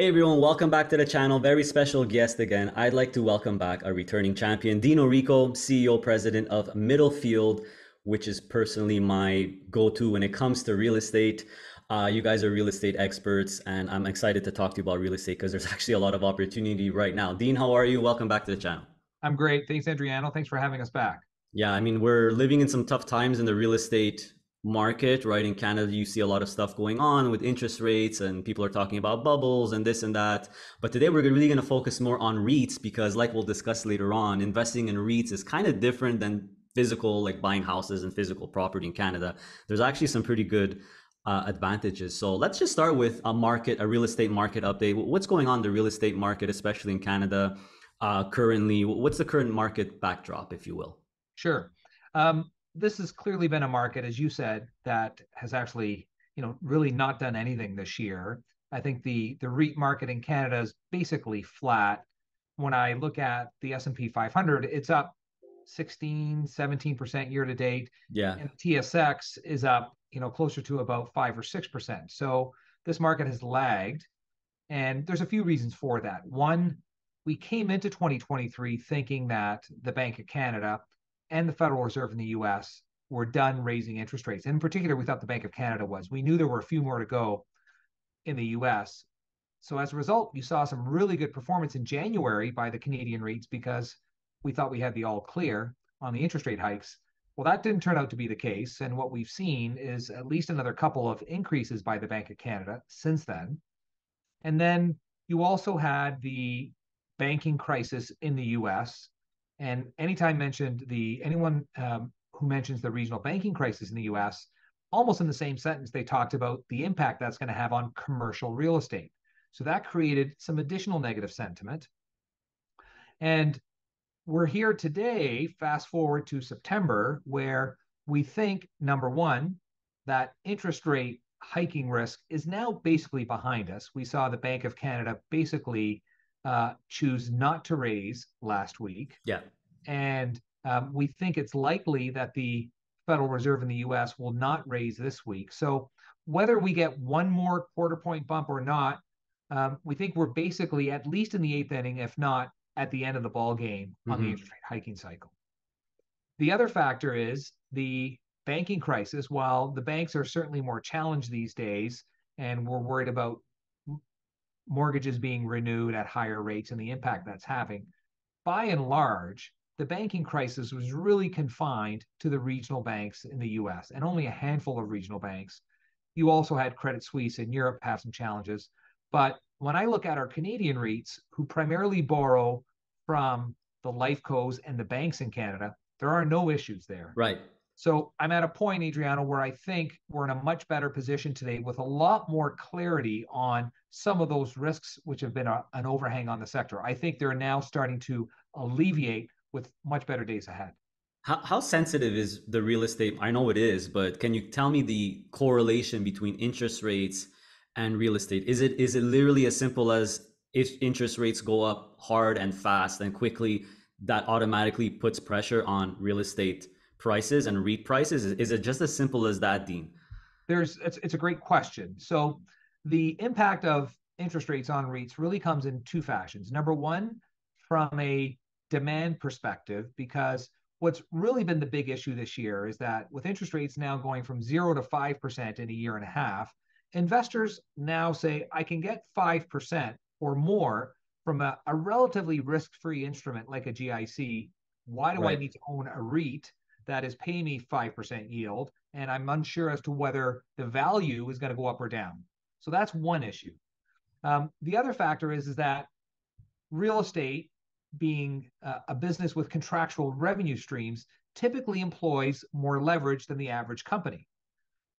Hey everyone, welcome back to the channel. Very special guest again. I'd like to welcome back a returning champion, Dean Orrico, CEO, president of Middlefield, which is personally my go-to when it comes to real estate. Uh, you guys are real estate experts, and I'm excited to talk to you about real estate because there's actually a lot of opportunity right now. Dean, how are you? Welcome back to the channel. I'm great. Thanks, Adriano. Thanks for having us back. Yeah, I mean, we're living in some tough times in the real estate market, right? In Canada, you see a lot of stuff going on with interest rates, and people are talking about bubbles and this and that. But today, we're really going to focus more on REITs because, like we'll discuss later on, investing in REITs is kind of different than physical, like buying houses and physical property in Canada. There's actually some pretty good uh, advantages. So let's just start with a market, a real estate market update. What's going on the real estate market, especially in Canada uh, currently? What's the current market backdrop, if you will? Sure. Um, this has clearly been a market, as you said, that has actually, you know, really not done anything this year. I think the the REIT market in Canada is basically flat. When I look at the S&P 500, it's up 16, 17% year to date. Yeah. And TSX is up, you know, closer to about 5 or 6%. So this market has lagged and there's a few reasons for that. One, we came into 2023 thinking that the Bank of Canada and the Federal Reserve in the US were done raising interest rates. And In particular, we thought the Bank of Canada was. We knew there were a few more to go in the US. So as a result, you saw some really good performance in January by the Canadian REITs because we thought we had the all clear on the interest rate hikes. Well, that didn't turn out to be the case. And what we've seen is at least another couple of increases by the Bank of Canada since then. And then you also had the banking crisis in the US and anytime mentioned the anyone um, who mentions the regional banking crisis in the U.S., almost in the same sentence, they talked about the impact that's going to have on commercial real estate. So that created some additional negative sentiment. And we're here today, fast forward to September, where we think number one, that interest rate hiking risk is now basically behind us. We saw the Bank of Canada basically uh, choose not to raise last week. Yeah. And um, we think it's likely that the Federal Reserve in the US will not raise this week. So whether we get one more quarter point bump or not, um, we think we're basically at least in the eighth inning, if not at the end of the ball game mm-hmm. on the mm-hmm. interest rate hiking cycle. The other factor is the banking crisis. While the banks are certainly more challenged these days, and we're worried about mortgages being renewed at higher rates and the impact that's having. By and large, the banking crisis was really confined to the regional banks in the US and only a handful of regional banks. You also had Credit Suisse in Europe have some challenges. But when I look at our Canadian REITs, who primarily borrow from the life cos and the banks in Canada, there are no issues there. Right. So I'm at a point, Adriano, where I think we're in a much better position today with a lot more clarity on some of those risks which have been a, an overhang on the sector. I think they're now starting to alleviate with much better days ahead. How, how sensitive is the real estate? I know it is, but can you tell me the correlation between interest rates and real estate? Is it is it literally as simple as if interest rates go up hard and fast and quickly, that automatically puts pressure on real estate prices and REIT prices? Is it just as simple as that, Dean? There's it's it's a great question. So the impact of interest rates on REITs really comes in two fashions. Number one, from a demand perspective, because what's really been the big issue this year is that with interest rates now going from zero to 5% in a year and a half, investors now say, I can get 5% or more from a, a relatively risk free instrument like a GIC. Why do right. I need to own a REIT that is paying me 5% yield, and I'm unsure as to whether the value is going to go up or down. So that's one issue. Um, the other factor is, is that real estate, being uh, a business with contractual revenue streams, typically employs more leverage than the average company.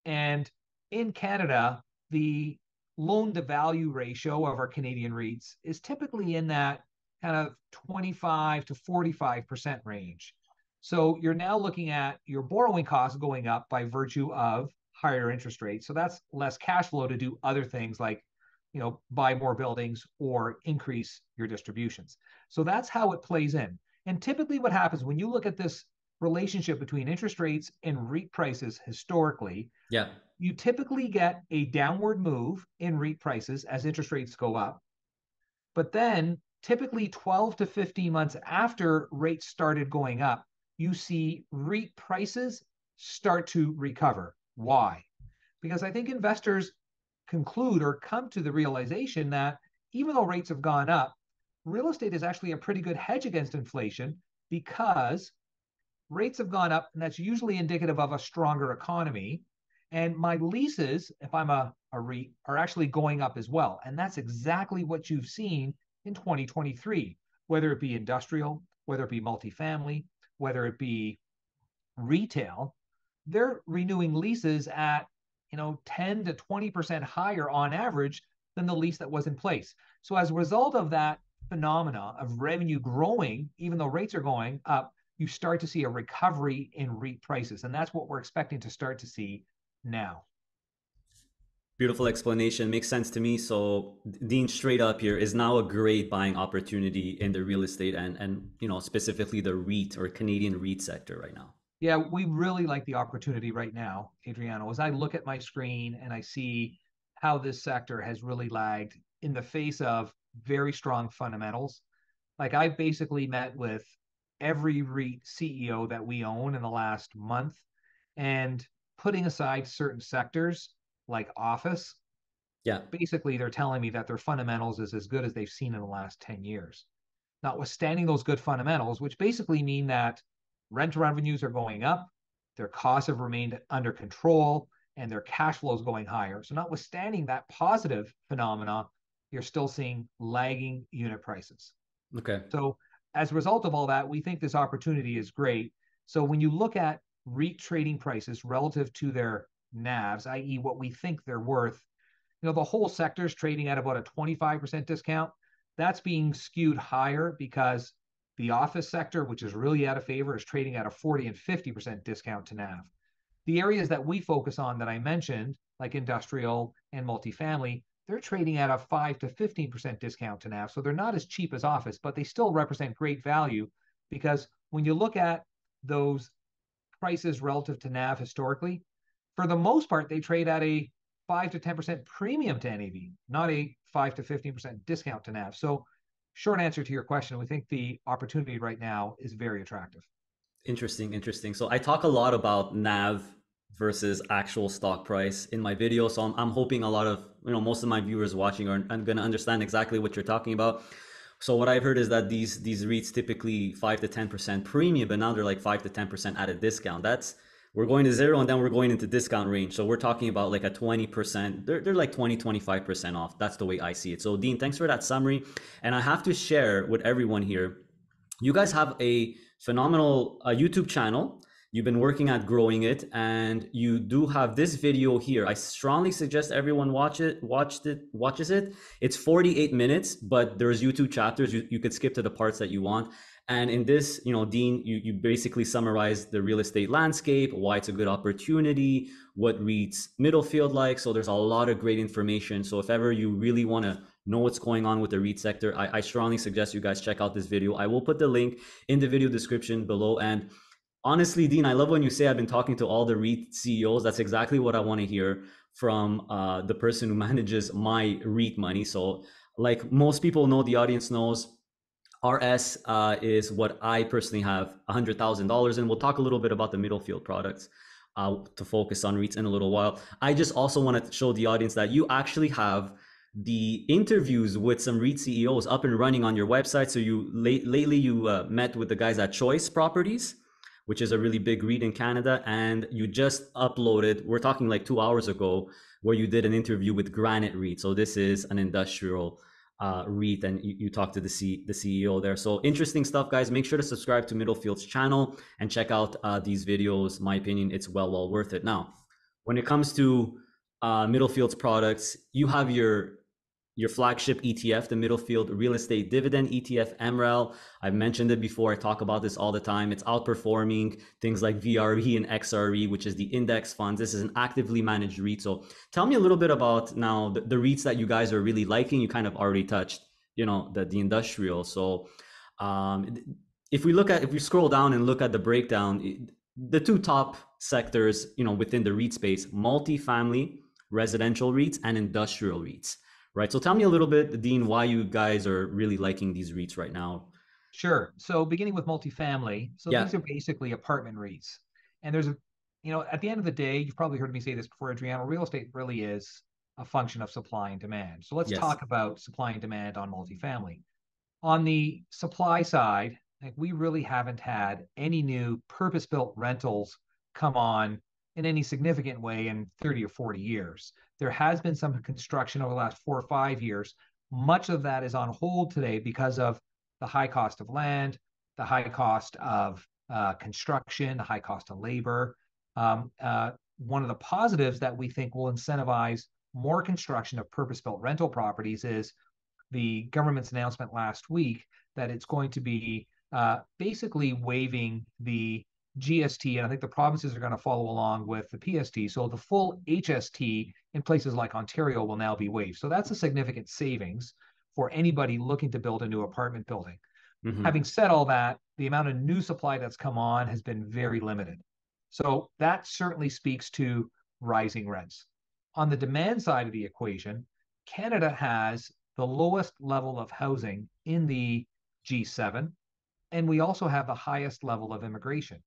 And in Canada, the loan to value ratio of our Canadian REITs is typically in that kind of 25 to 45% range. So you're now looking at your borrowing costs going up by virtue of higher interest rates. So that's less cash flow to do other things like, you know, buy more buildings or increase your distributions. So that's how it plays in. And typically what happens when you look at this relationship between interest rates and REIT prices historically, yeah. You typically get a downward move in REIT prices as interest rates go up. But then typically 12 to 15 months after rates started going up, you see REIT prices start to recover. Why? Because I think investors conclude or come to the realization that even though rates have gone up, real estate is actually a pretty good hedge against inflation because rates have gone up, and that's usually indicative of a stronger economy. And my leases, if I'm a, a REIT, are actually going up as well. And that's exactly what you've seen in 2023, whether it be industrial, whether it be multifamily, whether it be retail, they're renewing leases at you know 10 to 20% higher on average than the lease that was in place. So as a result of that phenomena of revenue growing, even though rates are going up, you start to see a recovery in REIT prices. And that's what we're expecting to start to see now. Beautiful explanation. Makes sense to me. So Dean, straight up here is now a great buying opportunity in the real estate and and you know specifically the REIT or Canadian REIT sector right now. Yeah, we really like the opportunity right now, Adriano. As I look at my screen and I see how this sector has really lagged in the face of very strong fundamentals. Like I've basically met with every REIT CEO that we own in the last month and putting aside certain sectors like office, yeah, basically they're telling me that their fundamentals is as good as they've seen in the last 10 years. Notwithstanding those good fundamentals, which basically mean that rent revenues are going up, their costs have remained under control, and their cash flow is going higher. So, notwithstanding that positive phenomena, you're still seeing lagging unit prices. Okay. So, as a result of all that, we think this opportunity is great. So, when you look at REIT trading prices relative to their NAVs, i.e., what we think they're worth. You know, the whole sector is trading at about a 25% discount. That's being skewed higher because the office sector, which is really out of favor, is trading at a 40 and 50% discount to NAV. The areas that we focus on that I mentioned, like industrial and multifamily, they're trading at a 5 to 15% discount to NAV. So they're not as cheap as office, but they still represent great value because when you look at those prices relative to NAV historically, for the most part, they trade at a 5 to 10% premium to NAV, not a 5 to 15% discount to NAV. So, short answer to your question, we think the opportunity right now is very attractive. Interesting, interesting. So, I talk a lot about NAV versus actual stock price in my video. So, I'm, I'm hoping a lot of, you know, most of my viewers watching are, going to understand exactly what you're talking about. So what I've heard is that these these REITs typically five to ten percent premium, but now they're like five to ten percent at a discount. That's we're going to zero and then we're going into discount range. So we're talking about like a 20%, they're, they're like 20, 25% off. That's the way I see it. So Dean, thanks for that summary. And I have to share with everyone here, you guys have a phenomenal uh, YouTube channel. You've been working at growing it and you do have this video here. I strongly suggest everyone watch it, watched it, watches it. It's 48 minutes, but there's YouTube chapters. You, you could skip to the parts that you want. And in this, you know, Dean, you, you basically summarize the real estate landscape, why it's a good opportunity, what REITs Middlefield like. So there's a lot of great information. So if ever you really want to know what's going on with the REIT sector, I, I strongly suggest you guys check out this video. I will put the link in the video description below. And honestly, Dean, I love when you say I've been talking to all the REIT CEOs. That's exactly what I want to hear from uh, the person who manages my REIT money. So like most people know, the audience knows, RS uh, is what I personally have $100,000 and we'll talk a little bit about the Middlefield products uh, to focus on REITs in a little while. I just also want to show the audience that you actually have the interviews with some REIT CEOs up and running on your website. So you late, lately you uh, met with the guys at Choice Properties, which is a really big REIT in Canada, and you just uploaded. We're talking like two hours ago, where you did an interview with Granite REIT. So this is an industrial uh, REIT and you, you talk to the, C, the CEO there. So interesting stuff, guys. Make sure to subscribe to Middlefield's channel and check out uh, these videos. My opinion, it's well, well worth it. Now, when it comes to uh, Middlefield's products, you have your your flagship ETF, the Middlefield Real Estate Dividend ETF, MREL. I've mentioned it before. I talk about this all the time. It's outperforming things like VRE and XRE, which is the index funds. This is an actively managed REIT. So tell me a little bit about now the, the REITs that you guys are really liking. You kind of already touched, you know, the, the industrial. So um, if we look at, if we scroll down and look at the breakdown, the two top sectors, you know, within the REIT space, multifamily, residential REITs, and industrial REITs Right. So tell me a little bit, Dean, why you guys are really liking these REITs right now. Sure. So beginning with multifamily, so yeah. these are basically apartment REITs. And there's a, you know, at the end of the day, you've probably heard me say this before, Adriano, real estate really is a function of supply and demand. So let's yes. talk about supply and demand on multifamily. On the supply side, like we really haven't had any new purpose-built rentals come on in any significant way in 30 or 40 years. There has been some construction over the last four or five years. Much of that is on hold today because of the high cost of land, the high cost of uh, construction, the high cost of labor. Um, uh, one of the positives that we think will incentivize more construction of purpose-built rental properties is the government's announcement last week that it's going to be uh, basically waiving the GST, and I think the provinces are going to follow along with the PST. So the full HST in places like Ontario will now be waived. So that's a significant savings for anybody looking to build a new apartment building. Mm-hmm. Having said all that, the amount of new supply that's come on has been very limited. So that certainly speaks to rising rents. On the demand side of the equation, Canada has the lowest level of housing in the G7, and we also have the highest level of immigration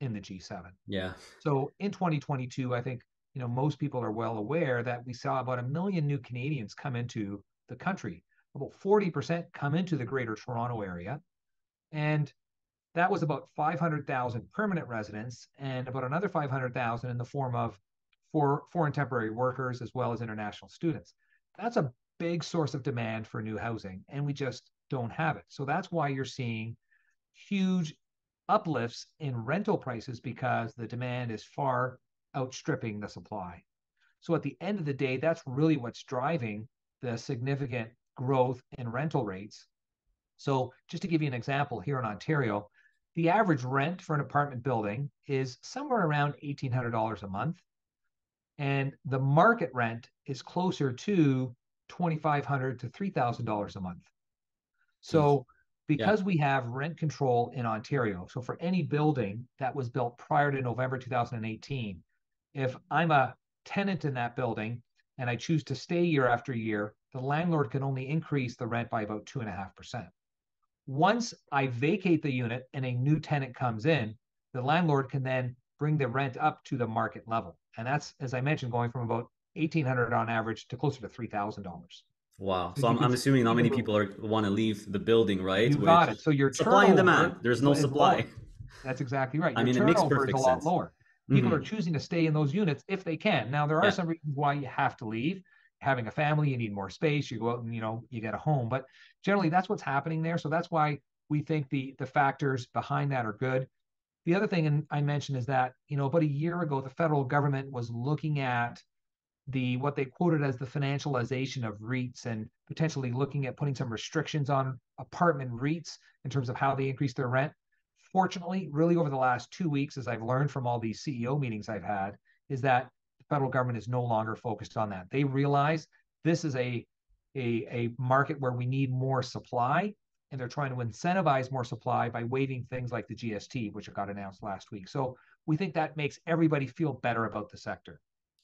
in the G7. Yeah. So in 2022, I think you know most people are well aware that we saw about a million new Canadians come into the country. About 40% come into the Greater Toronto area, and that was about 500,000 permanent residents and about another 500,000 in the form of for foreign temporary workers as well as international students. That's a big source of demand for new housing, and we just don't have it. So that's why you're seeing huge uplifts in rental prices because the demand is far outstripping the supply. So at the end of the day, that's really what's driving the significant growth in rental rates. So just to give you an example, here in Ontario, the average rent for an apartment building is somewhere around $1,800 a month. And the market rent is closer to 2,500 to $3,000 a month. So because yeah. we have rent control in Ontario, so for any building that was built prior to November 2018, if I'm a tenant in that building and I choose to stay year after year, the landlord can only increase the rent by about 2.5%. Once I vacate the unit and a new tenant comes in, the landlord can then bring the rent up to the market level. And that's, as I mentioned, going from about 1800 on average to closer to $3,000. Wow. So I'm, I'm assuming not many people are want to leave the building, right? You got it. So your supply and demand. There's no supply. Lower. That's exactly right. Your I mean, it makes perfect is a lot sense. lower. People mm-hmm. are choosing to stay in those units if they can. Now there are yeah. some reasons why you have to leave. Having a family, you need more space. You go out and you know you get a home, but generally that's what's happening there. So that's why we think the the factors behind that are good. The other thing I mentioned is that you know about a year ago the federal government was looking at the what they quoted as the financialization of REITs and potentially looking at putting some restrictions on apartment REITs in terms of how they increase their rent. Fortunately, really over the last two weeks, as I've learned from all these CEO meetings I've had, is that the federal government is no longer focused on that. They realize this is a a, a market where we need more supply, and they're trying to incentivize more supply by waiving things like the GST, which got announced last week. So we think that makes everybody feel better about the sector.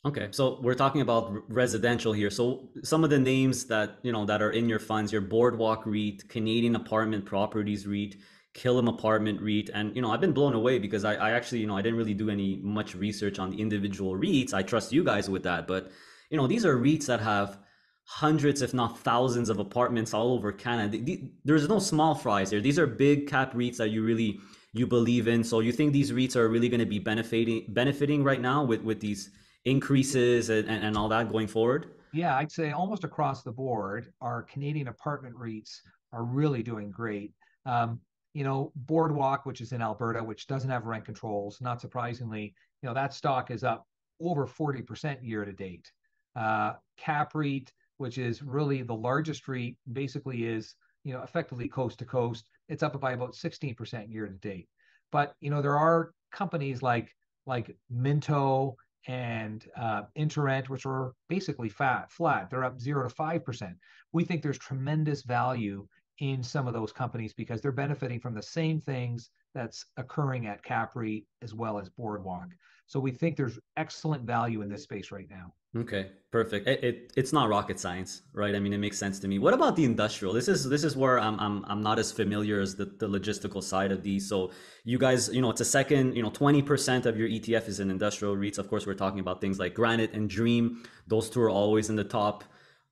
Okay, so we're talking about residential here. So some of the names that you know that are in your funds, your Boardwalk REIT, Canadian Apartment Properties REIT, Killam Apartment REIT, and you know I've been blown away because I, I actually you know I didn't really do any much research on the individual REITs. I trust you guys with that, but you know these are REITs that have hundreds, if not thousands, of apartments all over Canada. There's no small fries here. These are big cap REITs that you really you believe in. So you think these REITs are really going to be benefiting benefiting right now with with these increases and, and all that going forward? Yeah, I'd say almost across the board, our Canadian apartment REITs are really doing great. Um, you know, Boardwalk, which is in Alberta, which doesn't have rent controls, not surprisingly, you know, that stock is up over 40% year to date. Uh, CAPREIT, which is really the largest REIT, basically is, you know, effectively coast to coast. It's up by about 16% year to date. But, you know, there are companies like like Minto and uh, InterRent, which are basically fat, flat. They're up zero to five percent. We think there's tremendous value in some of those companies because they're benefiting from the same things that's occurring at CAPREIT as well as Boardwalk. So we think there's excellent value in this space right now. Okay, perfect. It, it, it's not rocket science, right? I mean, it makes sense to me. What about the industrial? This is this is where I'm I'm, I'm not as familiar as the, the logistical side of these. So you guys, you know, it's a second, you know, 20% of your ETF is in industrial REITs. Of course, we're talking about things like Granite and Dream. Those two are always in the top.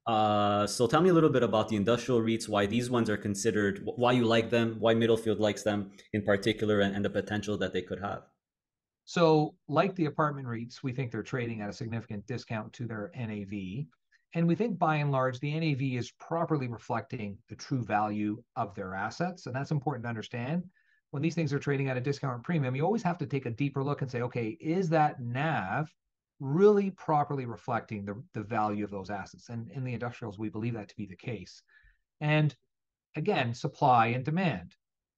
Uh, so tell me a little bit about the industrial REITs, why these ones are considered, why you like them, why Middlefield likes them in particular, and, and the potential that they could have. So, like the apartment REITs, we think they're trading at a significant discount to their NAV. And we think by and large, the NAV is properly reflecting the true value of their assets. And that's important to understand. When these things are trading at a discount premium, you always have to take a deeper look and say, okay, is that NAV really properly reflecting the, the value of those assets? And in the industrials, we believe that to be the case. And again, supply and demand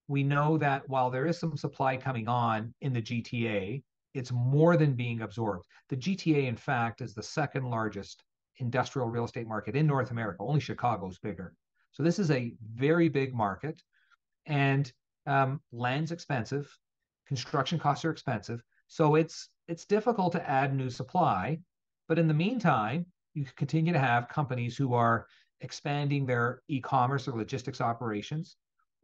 we know that while there is some supply coming on in the GTA, it's more than being absorbed. The GTA, in fact, is the second largest industrial real estate market in North America. Only Chicago's bigger. So this is a very big market, and um, land's expensive, construction costs are expensive. So it's it's difficult to add new supply. But in the meantime, you continue to have companies who are expanding their e-commerce or logistics operations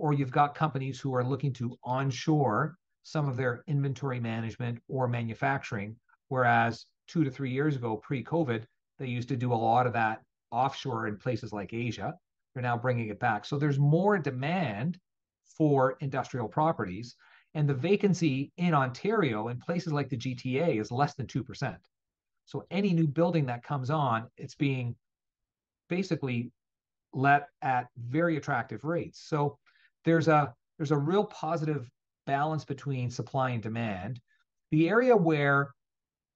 or you've got companies who are looking to onshore some of their inventory management or manufacturing, whereas two to three years ago, pre-COVID, they used to do a lot of that offshore in places like Asia. They're now bringing it back. So there's more demand for industrial properties. And the vacancy in Ontario in places like the GTA is less than 2%. So any new building that comes on, it's being basically let at very attractive rates. So there's a there's a real positive balance between supply and demand. The area where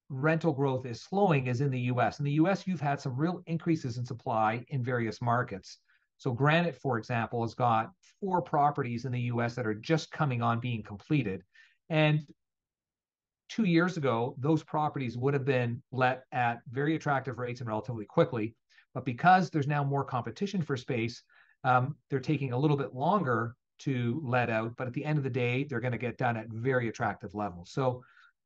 rental growth is slowing is in the US. In the US, you've had some real increases in supply in various markets. So Granite, for example, has got four properties in the US that are just coming on being completed. And two years ago, those properties would have been let at very attractive rates and relatively quickly. But because there's now more competition for space, um, they're taking a little bit longer to let out, but at the end of the day, they're going to get done at very attractive levels. So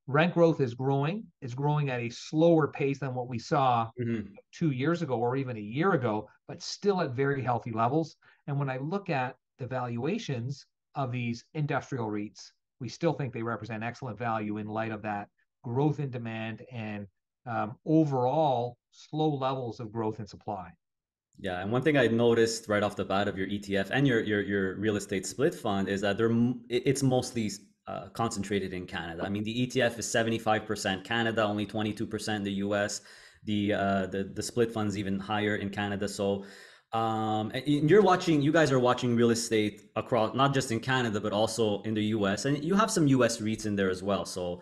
rent growth is growing. It's growing at a slower pace than what we saw mm-hmm. two years ago or even a year ago, but still at very healthy levels. And when I look at the valuations of these industrial REITs, we still think they represent excellent value in light of that growth in demand and um, overall slow levels of growth in supply. Yeah, and one thing I noticed right off the bat of your ETF and your your, your real estate split fund is that they're it's mostly uh, concentrated in Canada. I mean, the ETF is seventy five percent Canada, only twenty two percent the US. The uh, the the split fund's even higher in Canada. So um, you're watching you guys are watching real estate across not just in canada but also in the us and you have some us reits in there as well so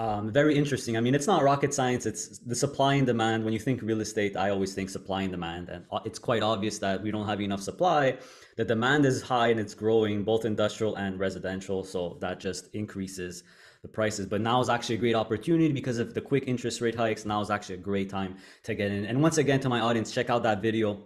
um, very interesting. I mean, it's not rocket science. It's the supply and demand. When you think real estate, I always think supply and demand, and uh, it's quite obvious that we don't have enough supply. The demand is high and it's growing, both industrial and residential. So that just increases the prices. But now is actually a great opportunity because of the quick interest rate hikes. Now is actually a great time to get in. And once again, to my audience, check out that video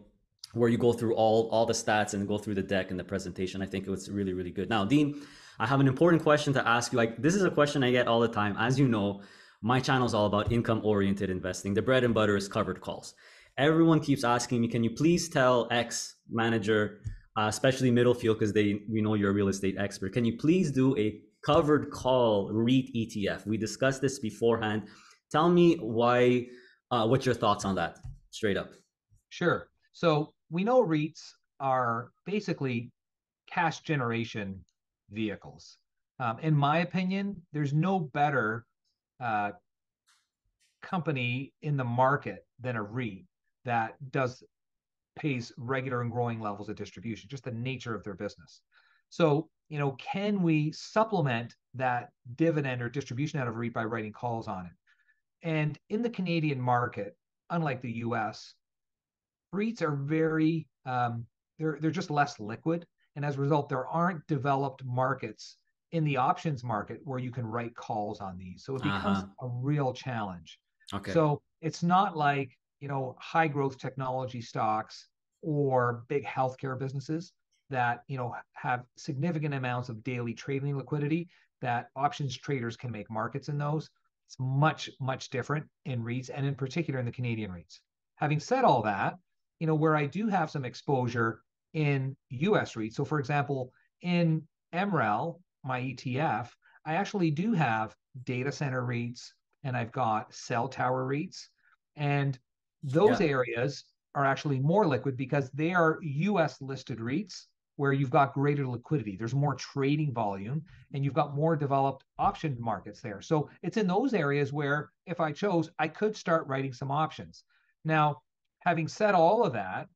where you go through all all the stats and go through the deck and the presentation. I think it was really really good. Now, Dean. I have an important question to ask you. Like, this is a question I get all the time. As you know, my channel is all about income oriented investing. The bread and butter is covered calls. Everyone keeps asking me, can you please tell X manager, uh, especially Middlefield, because they we know you're a real estate expert. Can you please do a covered call REIT ETF? We discussed this beforehand. Tell me why. Uh, what's your thoughts on that? Straight up. Sure. So we know REITs are basically cash generation vehicles. Um, in my opinion, there's no better uh, company in the market than a REIT that does pays regular and growing levels of distribution, just the nature of their business. So, you know, can we supplement that dividend or distribution out of REIT by writing calls on it? And in the Canadian market, unlike the US, REITs are very um, they're they're just less liquid. And as a result, there aren't developed markets in the options market where you can write calls on these. So it becomes uh-huh. a real challenge. Okay. So it's not like, you know, high growth technology stocks or big healthcare businesses. that you know have significant amounts of daily trading liquidity that options traders can make markets in those. It's much, much different in REITs and in particular in the Canadian REITs. Having said all that, you know, where I do have some exposure in US REITs. So for example, in MREL, my ETF, I actually do have data center REITs and I've got cell tower REITs. And those yeah. areas are actually more liquid because they are US listed REITs where you've got greater liquidity. There's more trading volume and you've got more developed option markets there. So it's in those areas where if I chose, I could start writing some options. Now, having said all of that,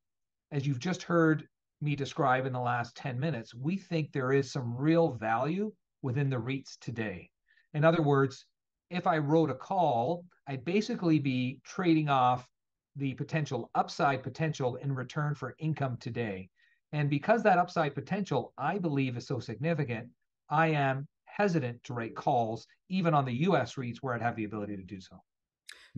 as you've just heard me describe in the last 10 minutes, we think there is some real value within the REITs today. In other words, if I wrote a call, I'd basically be trading off the potential upside potential in return for income today. And because that upside potential, I believe, is so significant, I am hesitant to write calls, even on the US REITs where I'd have the ability to do so.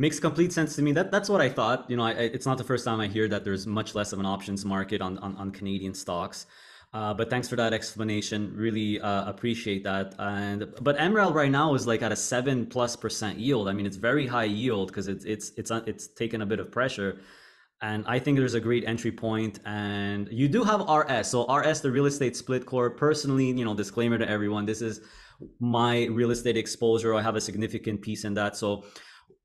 Makes complete sense to me. That that's what I thought. You know, I, it's not the first time I hear that there's much less of an options market on on, on Canadian stocks. Uh, but thanks for that explanation. Really uh, appreciate that. And but MREL right now is like at a seven plus percent yield. I mean, it's very high yield because it's it's it's it's taken a bit of pressure and I think there's a great entry point. And you do have RS. So RS, the real estate split Corp. Personally, you know, disclaimer to everyone: this is my real estate exposure. I have a significant piece in that. So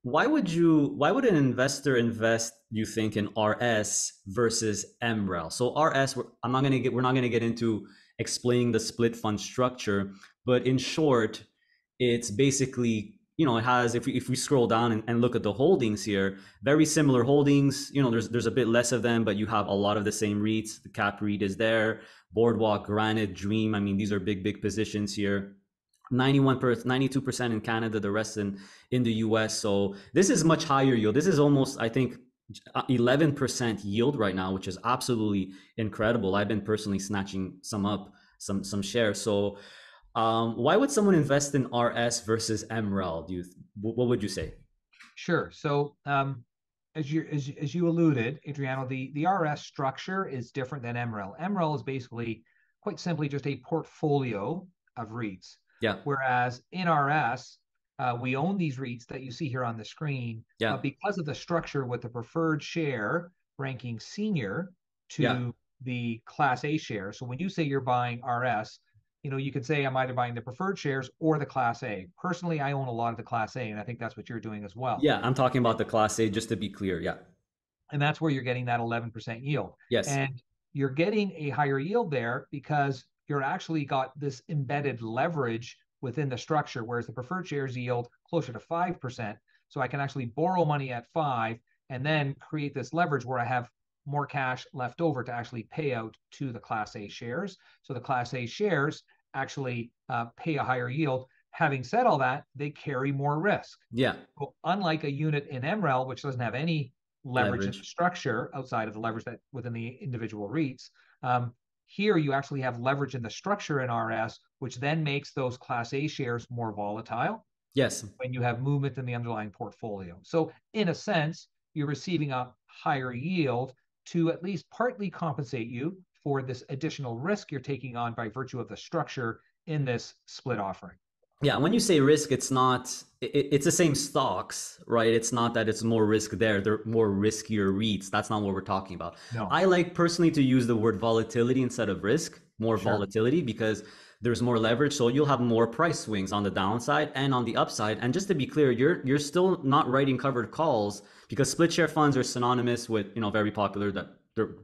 why would you? Why would an investor invest? You think in RS versus MREL? So RS, I'm not gonna get. We're not gonna get into explaining the split fund structure, but in short, it's basically you know, it has, if we, if we scroll down and, and look at the holdings here, very similar holdings, you know, there's, there's a bit less of them, but you have a lot of the same REITs. The CAPREIT is there, Boardwalk, Granite, Dream. I mean, these are big, big positions here. 91 per 92% in Canada, the rest in, in the US. So this is much higher yield. This is almost, I think, 11% yield right now, which is absolutely incredible. I've been personally snatching some up, some, some shares. So, um, why would someone invest in RS versus MREL? Do you what would you say? Sure. So um, as you as, as you alluded, Adriano, the the RS structure is different than MREL. MREL is basically quite simply just a portfolio of REITs. Yeah. Whereas in RS, uh, we own these REITs that you see here on the screen. Yeah. But because of the structure with the preferred share ranking senior to yeah. the Class A share. So when you say you're buying RS, you know, you could say I'm either buying the preferred shares or the Class A. Personally, I own a lot of the Class A, and I think that's what you're doing as well. Yeah, I'm talking about the Class A, just to be clear. Yeah. And that's where you're getting that 11% yield. Yes. And you're getting a higher yield there because you're actually got this embedded leverage within the structure, whereas the preferred shares yield closer to 5%. So I can actually borrow money at five and then create this leverage where I have more cash left over to actually pay out to the Class A shares. So the Class A shares actually uh, pay a higher yield. Having said all that, they carry more risk. Yeah. Well, unlike a unit in MREL, which doesn't have any leverage, leverage. structure outside of the leverage that within the individual REITs, um, here you actually have leverage in the structure in RS, which then makes those Class A shares more volatile. Yes. When you have movement in the underlying portfolio. So, in a sense, you're receiving a higher yield to at least partly compensate you for this additional risk you're taking on by virtue of the structure in this split offering. Yeah, when you say risk, it's not it, it's the same stocks, right? It's not that it's more risk there. They're more riskier REITs. That's not what we're talking about. No. I like personally to use the word volatility instead of risk, more sure. volatility because there's more leverage so you'll have more price swings on the downside and on the upside and just to be clear you're you're still not writing covered calls because split share funds are synonymous with you know very popular that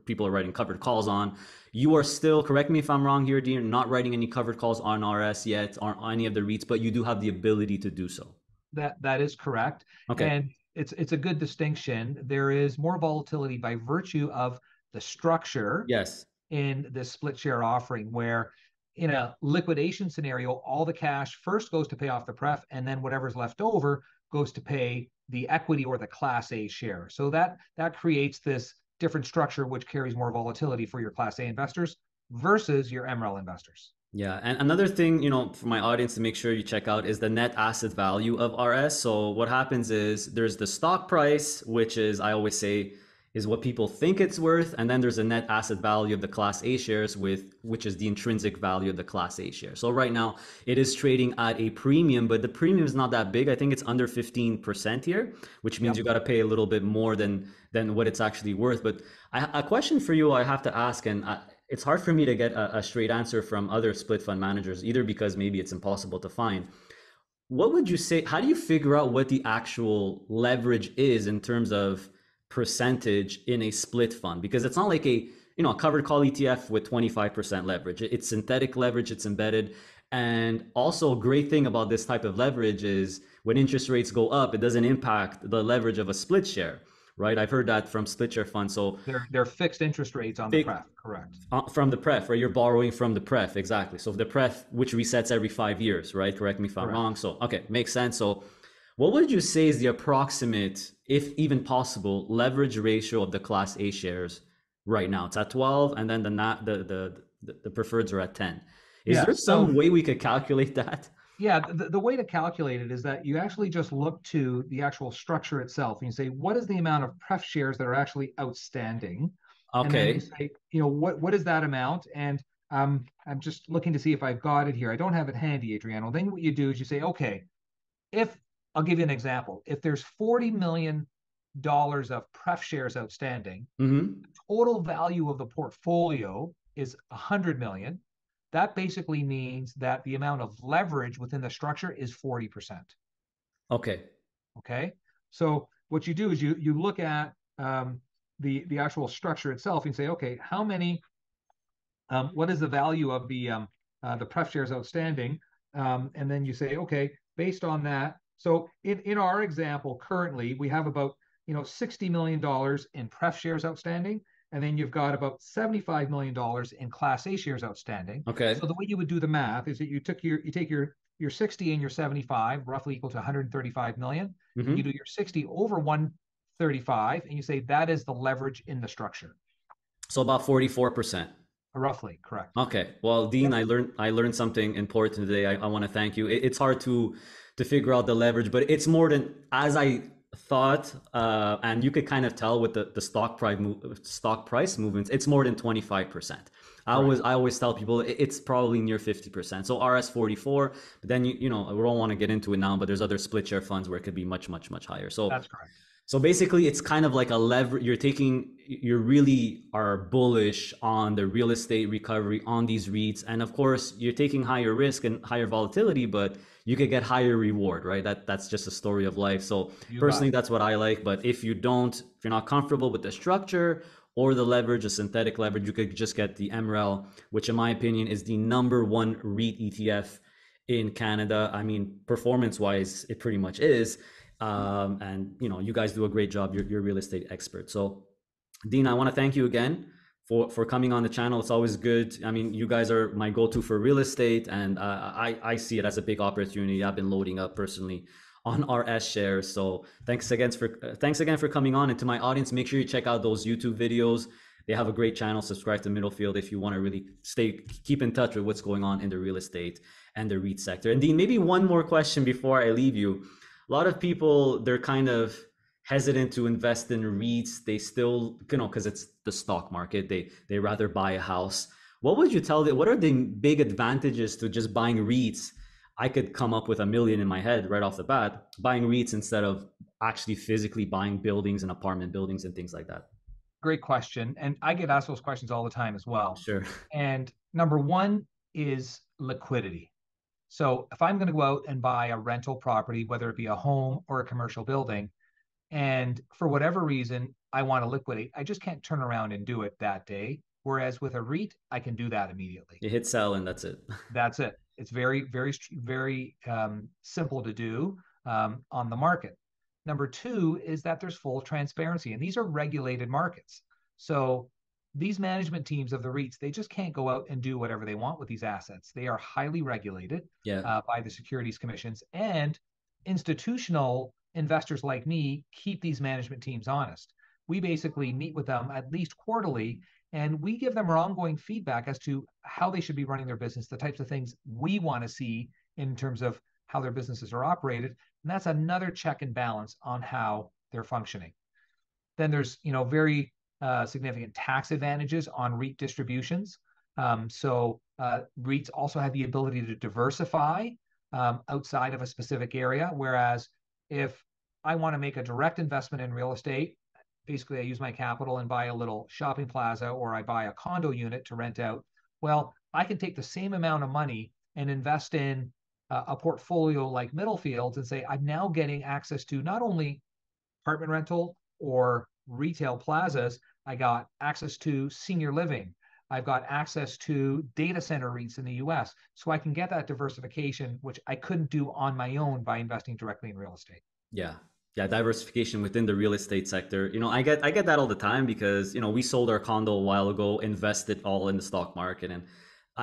people are writing covered calls on. You are still, correct me if I'm wrong here, Dean, not writing any covered calls on RS yet or on any of the REITs, but you do have the ability to do so. That that is correct. Okay. And it's it's a good distinction. There is more volatility by virtue of the structure. Yes. In this split share offering, where in a liquidation scenario, all the cash first goes to pay off the pref, and then whatever's left over goes to pay the equity or the class A share. So that that creates this different structure which carries more volatility for your class A investors versus your MREL investors. Yeah, and another thing, you know, for my audience to make sure you check out is the net asset value of RS. So what happens is there's the stock price, which is I always say is what people think it's worth, and then there's a net asset value of the Class A shares, with which is the intrinsic value of the Class A share. So right now it is trading at a premium, but the premium is not that big. I think it's under 15% here, which means yep. you got to pay a little bit more than than what it's actually worth. But I, a question for you, I have to ask, and I, it's hard for me to get a, a straight answer from other split fund managers, either because maybe it's impossible to find what would you say how do you figure out what the actual leverage is in terms of percentage in a split fund because it's not like a you know a covered call ETF with 25% leverage. It's synthetic leverage, it's embedded. And also a great thing about this type of leverage is when interest rates go up, it doesn't impact the leverage of a split share, right? I've heard that from split share funds. So they're they're fixed interest rates on the pref, correct? Uh, from the pref, right? You're borrowing from the pref, exactly. So the pref, which resets every five years, right? Correct me if I'm correct. wrong. So okay, makes sense. So what would you say is the approximate, if even possible, leverage ratio of the Class A shares right now? It's at 12, and then the not, the, the the the preferreds are at 10. Is yeah, there some so, way we could calculate that? Yeah, the, the way to calculate it is that you actually just look to the actual structure itself and you say, what is the amount of pref shares that are actually outstanding? Okay. you say, you know, what what is that amount? And um, I'm just looking to see if I've got it here. I don't have it handy, Adriano. Then what you do is you say, okay, if I'll give you an example. If there's $40 million of pref shares outstanding, mm-hmm. total value of the portfolio is 100 million. That basically means that the amount of leverage within the structure is 40%. Okay. Okay. So what you do is you you look at um, the the actual structure itself and say, okay, how many? Um, what is the value of the um, uh, the pref shares outstanding? Um, and then you say, okay, based on that, so in, in our example, currently we have about you know $60 million in pref shares outstanding, and then you've got about $75 million in class A shares outstanding. Okay. So the way you would do the math is that you took your you take your your 60 and your 75, roughly equal to 135 million. Mm-hmm. You do your 60 over 135, and you say that is the leverage in the structure. So about 44%. Roughly, correct. Okay. Well, Dean, I learned I learned something important today. I, I want to thank you. It, it's hard to to figure out the leverage, but it's more than as I thought, uh, and you could kind of tell with the, the stock price stock price movements. It's more than twenty five percent. I always I always tell people it's probably near fifty percent. So RS forty four, but then you you know we don't want to get into it now, but there's other split share funds where it could be much much much higher. So that's correct. So basically, it's kind of like a lever. You're taking, you really are bullish on the real estate recovery on these REITs, and of course, you're taking higher risk and higher volatility, but you could get higher reward, right? That that's just a story of life. So you personally, that's what I like. But if you don't, if you're not comfortable with the structure or the leverage, a synthetic leverage, you could just get the MREL, which in my opinion is the number one REIT ETF in Canada. I mean, performance wise, it pretty much is. Um, and you know, you guys do a great job. You're, you're real estate expert. So, Dean, I want to thank you again for for coming on the channel. It's always good. I mean, you guys are my go-to for real estate, and uh, I I see it as a big opportunity. I've been loading up personally on RS shares. So thanks again for uh, thanks again for coming on. And to my audience, make sure you check out those YouTube videos. They have a great channel. Subscribe to Middlefield if you want to really stay keep in touch with what's going on in the real estate and the REIT sector. And Dean, maybe one more question before I leave you. A lot of people they're kind of hesitant to invest in REITs. They still, you know, because it's the stock market, they they rather buy a house. What would you tell them? What are the big advantages to just buying REITs? I could come up with a million in my head right off the bat, buying REITs instead of actually physically buying buildings and apartment buildings and things like that. Great question. And I get asked those questions all the time as well. Sure. And number one is liquidity. So if I'm going to go out and buy a rental property, whether it be a home or a commercial building, and for whatever reason I want to liquidate, I just can't turn around and do it that day. Whereas with a REIT, I can do that immediately. You hit sell and that's it. that's it. It's very, very, very um, simple to do um, on the market. Number two is that there's full transparency, and these are regulated markets. So these management teams of the REITs, they just can't go out and do whatever they want with these assets. They are highly regulated yeah. uh, by the securities commissions, and institutional investors like me keep these management teams honest. We basically meet with them at least quarterly and we give them our ongoing feedback as to how they should be running their business, the types of things we want to see in terms of how their businesses are operated. And that's another check and balance on how they're functioning. then there's you know very uh, significant tax advantages on REIT distributions. Um, so uh, REITs also have the ability to diversify um, outside of a specific area. Whereas if I want to make a direct investment in real estate, basically I use my capital and buy a little shopping plaza or I buy a condo unit to rent out. Well, I can take the same amount of money and invest in uh, a portfolio like Middlefields and say I'm now getting access to not only apartment rental or retail plazas, I got access to senior living. I've got access to data center REITs in the US. So I can get that diversification, which I couldn't do on my own by investing directly in real estate. Yeah. Yeah, diversification within the real estate sector. You know, I get I get that all the time because, you know, we sold our condo a while ago, invested all in the stock market and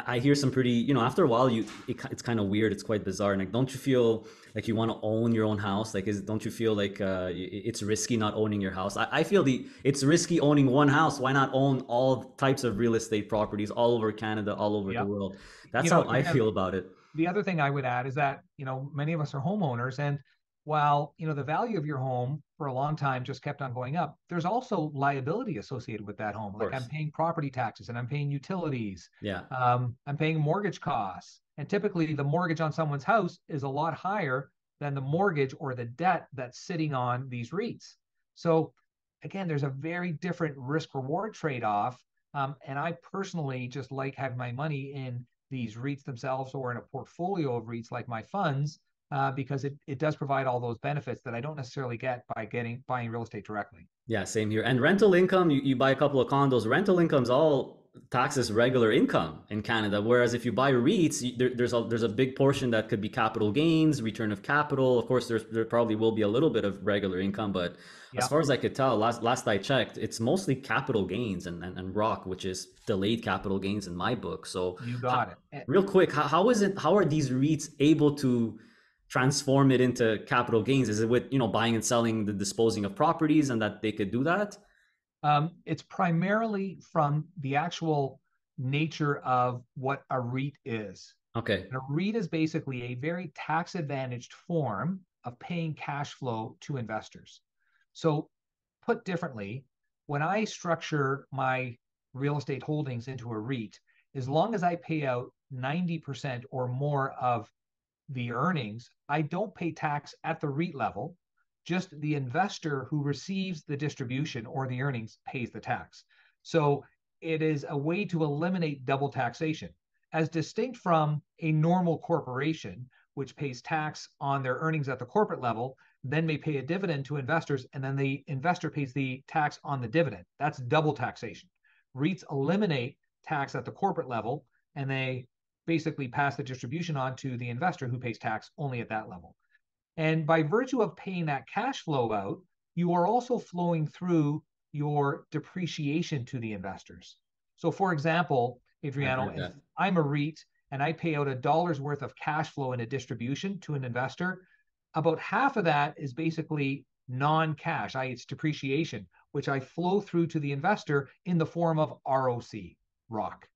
I, hear some pretty, you know, after a while, you it, it's kind of weird. It's quite bizarre. And like, don't you feel like you want to own your own house? Like, is don't you feel like uh, it's risky not owning your house? I, I feel the it's risky owning one house. Why not own all types of real estate properties all over Canada, all over yep. the world? That's you know, how I feel about it. The other thing I would add is that you know many of us are homeowners, and while you know the value of your home for a long time just kept on going up there's also liability associated with that home. Like i'm paying property taxes and i'm paying utilities. Yeah. Um, i'm paying mortgage costs. And typically the mortgage on someone's house is a lot higher than the mortgage or the debt that's sitting on these REITs. So again, there's a very different risk reward trade off. Um, and I personally just like having my money in these REITs themselves or in a portfolio of REITs like my funds uh, because it, it does provide all those benefits that I don't necessarily get by getting buying real estate directly. Yeah, same here. And rental income, you, you buy a couple of condos, rental income's all taxes regular income in Canada. Whereas if you buy REITs, there, there's a there's a big portion that could be capital gains, return of capital. Of course, there's there probably will be a little bit of regular income, but yeah. as far as I could tell, last last I checked, it's mostly capital gains and, and, and ROC, which is delayed capital gains in my book. So you got how, it. Real quick, how, how is it? How are these REITs able to transform it into capital gains? Is it with you know buying and selling, the disposing of properties, and that they could do that? Um, it's primarily from the actual nature of what a REIT is. Okay. And a REIT is basically a very tax advantaged form of paying cash flow to investors. So, put differently, when I structure my real estate holdings into a REIT, as long as I pay out 90% or more of the earnings, I don't pay tax at the REIT level. Just the investor who receives the distribution or the earnings pays the tax. So it is a way to eliminate double taxation, as distinct from a normal corporation, which pays tax on their earnings at the corporate level, then may pay a dividend to investors, and then the investor pays the tax on the dividend. That's double taxation. REITs eliminate tax at the corporate level, and they basically pass the distribution on to the investor who pays tax only at that level. And by virtue of paying that cash flow out, you are also flowing through your depreciation to the investors. So, for example, Adriano, if I'm a REIT and I pay out a dollar's worth of cash flow in a distribution to an investor, about half of that is basically non cash, i.e., it's depreciation, which I flow through to the investor in the form of ROC, ROC.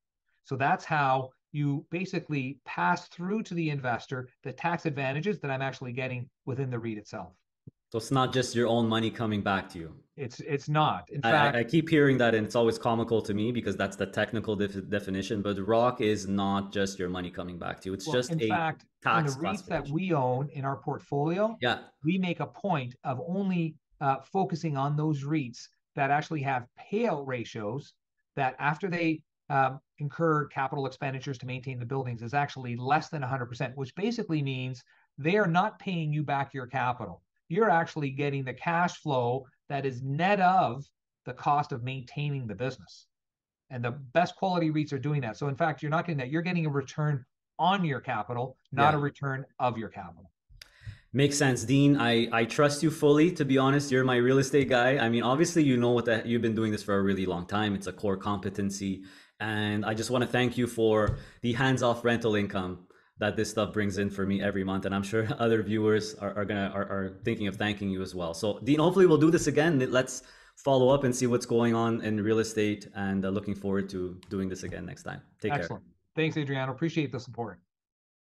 So that's how you basically pass through to the investor the tax advantages that I'm actually getting within the REIT itself. So it's not just your own money coming back to you. It's it's not. In I, fact, I, keep hearing that, and it's always comical to me because that's the technical def- definition. But ROC is not just your money coming back to you. It's well, just in a fact, tax in the REITs that we own in our portfolio. Yeah, we make a point of only uh, focusing on those REITs that actually have payout ratios that after they um, incur capital expenditures to maintain the buildings is actually less than 100%, which basically means they are not paying you back your capital. You're actually getting the cash flow that is net of the cost of maintaining the business. And the best quality REITs are doing that. So, in fact, you're not getting that. You're getting a return on your capital, not yeah. a return of your capital. Makes sense, Dean. I, I trust you fully. To be honest, you're my real estate guy. I mean, obviously, you know what that you've been doing this for a really long time. It's a core competency. And I just want to thank you for the hands off rental income that this stuff brings in for me every month. And I'm sure other viewers are, are gonna are, are thinking of thanking you as well. So Dean, hopefully we'll do this again. Let's follow up and see what's going on in real estate and uh, looking forward to doing this again next time. Take Excellent. care. Thanks, Adriano. Appreciate the support.